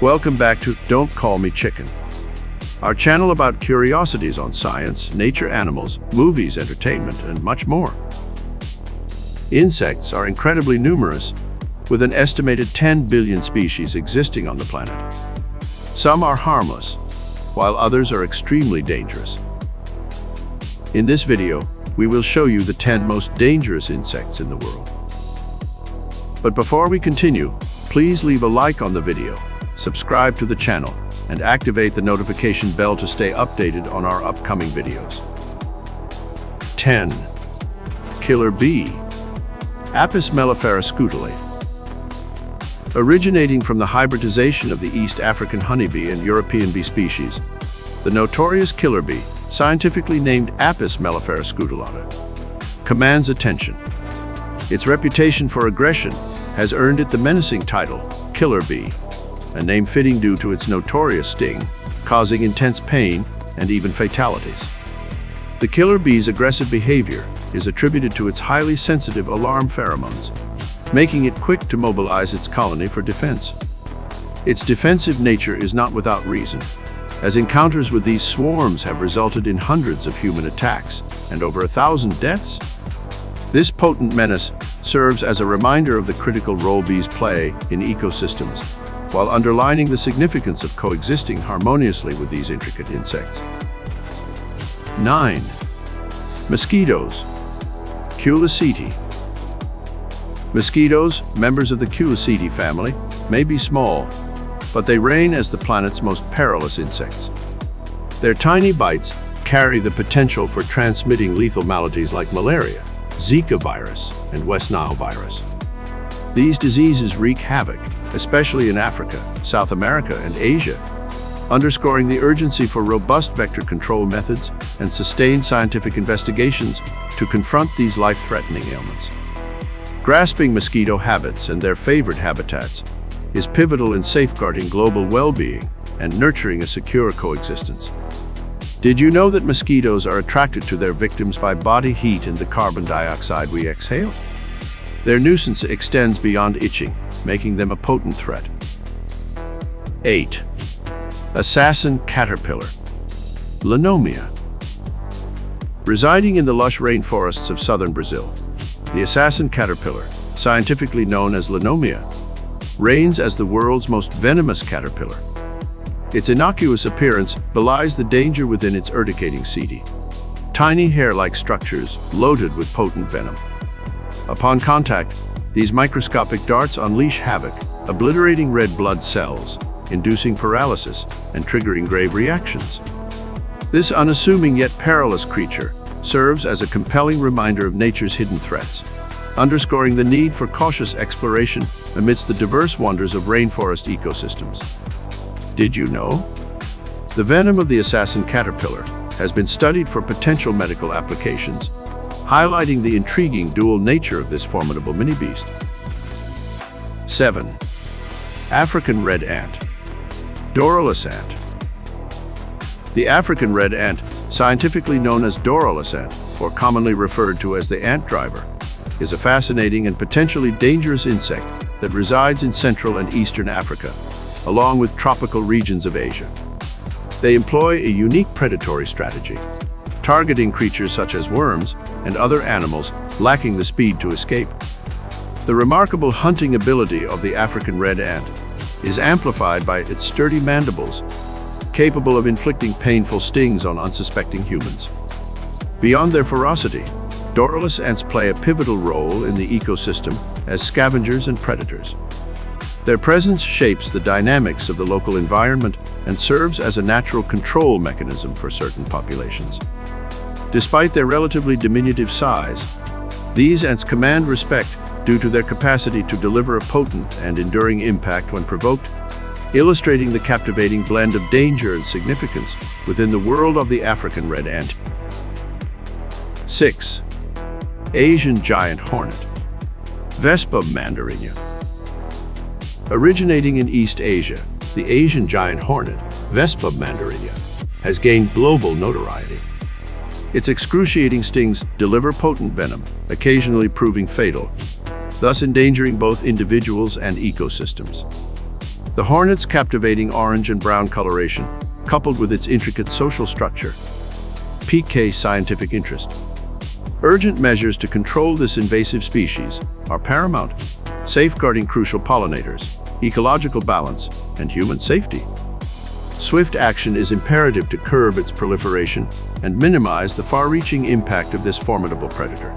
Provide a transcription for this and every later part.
Welcome back to Don't Call Me Chicken, our channel about curiosities on science, nature, animals, movies, entertainment, and much more. Insects are incredibly numerous, with an estimated 10 billion species existing on the planet. Some are harmless, while others are extremely dangerous. In this video, we will show you the 10 most dangerous insects in the world. But before we continue, please leave a like on the video, subscribe to the channel, and activate the notification bell to stay updated on our upcoming videos. 10. Killer Bee Apis mellifera scutellate Originating from the hybridization of the East African honeybee and European bee species, the notorious killer bee, scientifically named Apis mellifera scutellata, commands attention. Its reputation for aggression has earned it the menacing title, killer bee, a name fitting due to its notorious sting, causing intense pain and even fatalities. The killer bee's aggressive behavior is attributed to its highly sensitive alarm pheromones, making it quick to mobilize its colony for defense. Its defensive nature is not without reason, as encounters with these swarms have resulted in hundreds of human attacks and over a thousand deaths. This potent menace serves as a reminder of the critical role bees play in ecosystems, while underlining the significance of coexisting harmoniously with these intricate insects. 9. Mosquitoes Culicidae Mosquitoes, members of the Culicidae family, may be small, but they reign as the planet's most perilous insects. Their tiny bites carry the potential for transmitting lethal maladies like malaria, Zika virus, and West Nile virus. These diseases wreak havoc, especially in Africa, South America, and Asia, underscoring the urgency for robust vector control methods and sustained scientific investigations to confront these life-threatening ailments. Grasping mosquito habits and their favored habitats is pivotal in safeguarding global well-being and nurturing a secure coexistence. Did you know that mosquitoes are attracted to their victims by body heat and the carbon dioxide we exhale? Their nuisance extends beyond itching, making them a potent threat. 8. Assassin Caterpillar Lonomia Residing in the lush rainforests of southern Brazil, the assassin caterpillar, scientifically known as Lonomia, reigns as the world's most venomous caterpillar. Its innocuous appearance belies the danger within its urticating setae, tiny hair-like structures loaded with potent venom. Upon contact, these microscopic darts unleash havoc, obliterating red blood cells, inducing paralysis, and triggering grave reactions. This unassuming yet perilous creature serves as a compelling reminder of nature's hidden threats, underscoring the need for cautious exploration amidst the diverse wonders of rainforest ecosystems. Did you know? The venom of the assassin caterpillar has been studied for potential medical applications, highlighting the intriguing dual nature of this formidable mini-beast. 7. African red ant. Dorylus ant. The African red ant scientifically known as Dorylus ant, or commonly referred to as the ant driver, is a fascinating and potentially dangerous insect that resides in Central and Eastern Africa, along with tropical regions of Asia. They employ a unique predatory strategy, targeting creatures such as worms and other animals lacking the speed to escape. The remarkable hunting ability of the African red ant is amplified by its sturdy mandibles capable of inflicting painful stings on unsuspecting humans. Beyond their ferocity, Dorylus ants play a pivotal role in the ecosystem as scavengers and predators. Their presence shapes the dynamics of the local environment and serves as a natural control mechanism for certain populations. Despite their relatively diminutive size, these ants command respect due to their capacity to deliver a potent and enduring impact when provoked illustrating the captivating blend of danger and significance within the world of the African red ant. 6. Asian giant hornet. Vespa mandarinia. Originating in East Asia, the Asian giant hornet, Vespa mandarinia, has gained global notoriety. Its excruciating stings deliver potent venom, occasionally proving fatal, thus endangering both individuals and ecosystems. The hornet's captivating orange and brown coloration, coupled with its intricate social structure, pique scientific interest. Urgent measures to control this invasive species are paramount, safeguarding crucial pollinators, ecological balance, and human safety. Swift action is imperative to curb its proliferation and minimize the far-reaching impact of this formidable predator.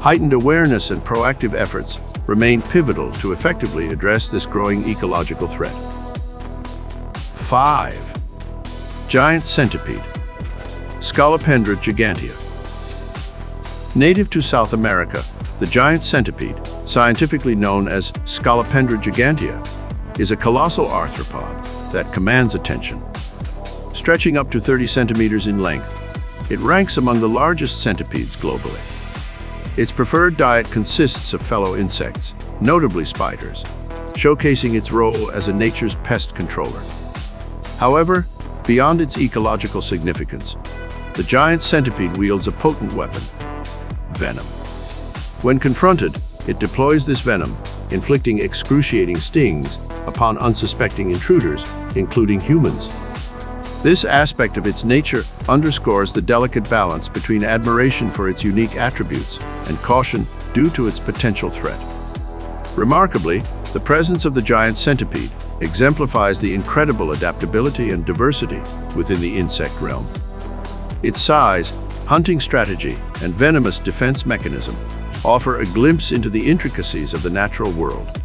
Heightened awareness and proactive efforts remain pivotal to effectively address this growing ecological threat. 5. Giant Centipede Scolopendra gigantea Native to South America, the giant centipede, scientifically known as Scolopendra gigantea, is a colossal arthropod that commands attention. Stretching up to 30 centimeters in length, it ranks among the largest centipedes globally. Its preferred diet consists of fellow insects, notably spiders, showcasing its role as a nature's pest controller. However, beyond its ecological significance, the giant centipede wields a potent weapon, venom. When confronted, it deploys this venom, inflicting excruciating stings upon unsuspecting intruders, including humans. This aspect of its nature underscores the delicate balance between admiration for its unique attributes and caution due to its potential threat. Remarkably, the presence of the giant centipede exemplifies the incredible adaptability and diversity within the insect realm. Its size, hunting strategy, and venomous defense mechanism offer a glimpse into the intricacies of the natural world.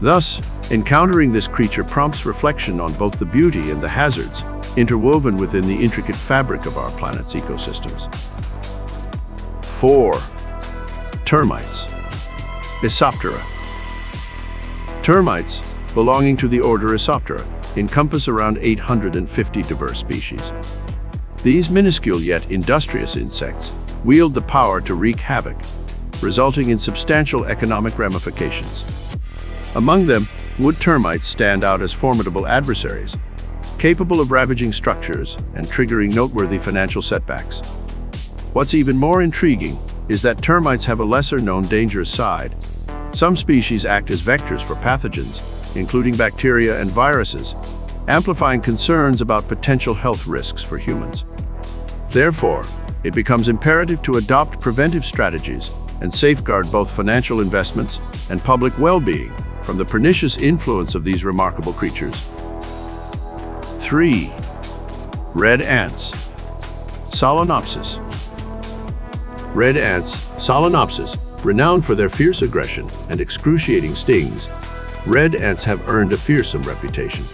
Thus, encountering this creature prompts reflection on both the beauty and the hazards interwoven within the intricate fabric of our planet's ecosystems. 4. Termites Isoptera Termites, belonging to the order Isoptera, encompass around 850 diverse species. These minuscule yet industrious insects wield the power to wreak havoc, resulting in substantial economic ramifications. Among them, wood termites stand out as formidable adversaries, capable of ravaging structures and triggering noteworthy financial setbacks. What's even more intriguing is that termites have a lesser-known dangerous side. Some species act as vectors for pathogens, including bacteria and viruses, amplifying concerns about potential health risks for humans. Therefore, it becomes imperative to adopt preventive strategies and safeguard both financial investments and public well-being from the pernicious influence of these remarkable creatures. 3. Red ants. Solenopsis. Red ants, Solenopsis, renowned for their fierce aggression and excruciating stings, red ants have earned a fearsome reputation.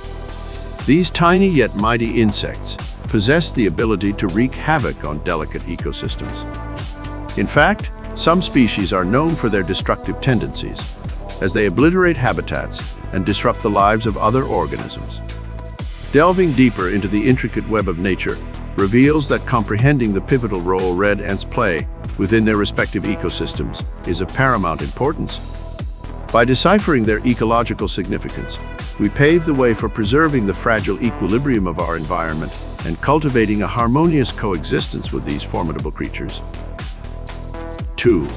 These tiny yet mighty insects possess the ability to wreak havoc on delicate ecosystems. In fact, some species are known for their destructive tendencies, as they obliterate habitats and disrupt the lives of other organisms. Delving deeper into the intricate web of nature reveals that comprehending the pivotal role red ants play within their respective ecosystems is of paramount importance. By deciphering their ecological significance, we pave the way for preserving the fragile equilibrium of our environment and cultivating a harmonious coexistence with these formidable creatures. 2.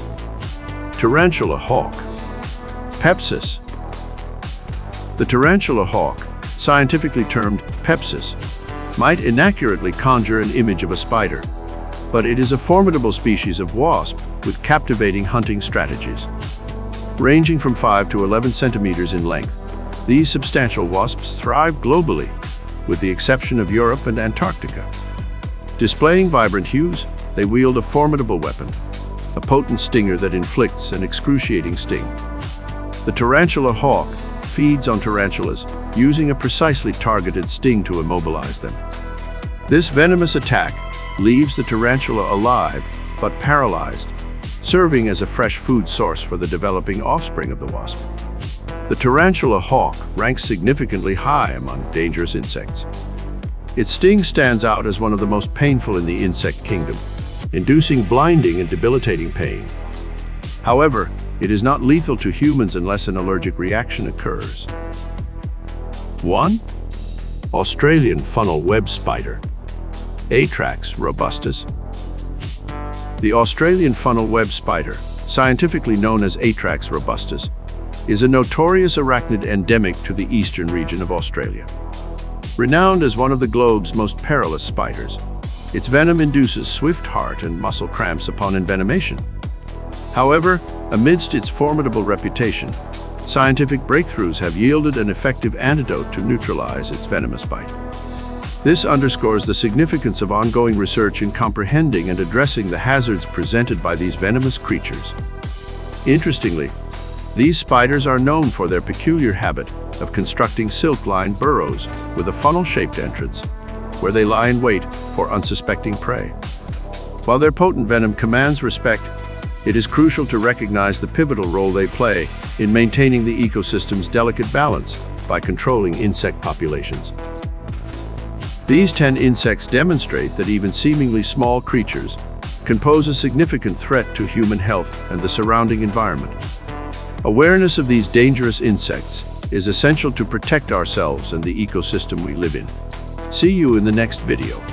Tarantula hawk. Pepsis. The tarantula hawk, scientifically termed Pepsis, might inaccurately conjure an image of a spider, but it is a formidable species of wasp with captivating hunting strategies. Ranging from 5 to 11 centimeters in length, these substantial wasps thrive globally with the exception of Europe and Antarctica. Displaying vibrant hues, they wield a formidable weapon, a potent stinger that inflicts an excruciating sting. The tarantula hawk feeds on tarantulas, using a precisely targeted sting to immobilize them. This venomous attack leaves the tarantula alive but paralyzed, serving as a fresh food source for the developing offspring of the wasp. The tarantula hawk ranks significantly high among dangerous insects. Its sting stands out as one of the most painful in the insect kingdom, inducing blinding and debilitating pain. However, it is not lethal to humans unless an allergic reaction occurs. 1. Australian funnel web spider, Atrax robustus. The Australian funnel web spider, scientifically known as Atrax robustus, is a notorious arachnid endemic to the eastern region of Australia. Renowned as one of the globe's most perilous spiders, its venom induces swift heart and muscle cramps upon envenomation. However, amidst its formidable reputation, scientific breakthroughs have yielded an effective antidote to neutralize its venomous bite. This underscores the significance of ongoing research in comprehending and addressing the hazards presented by these venomous creatures. Interestingly, these spiders are known for their peculiar habit of constructing silk-lined burrows with a funnel-shaped entrance, where they lie in wait for unsuspecting prey. While their potent venom commands respect, it is crucial to recognize the pivotal role they play in maintaining the ecosystem's delicate balance by controlling insect populations. These 10 insects demonstrate that even seemingly small creatures can pose a significant threat to human health and the surrounding environment. Awareness of these dangerous insects is essential to protect ourselves and the ecosystem we live in. See you in the next video.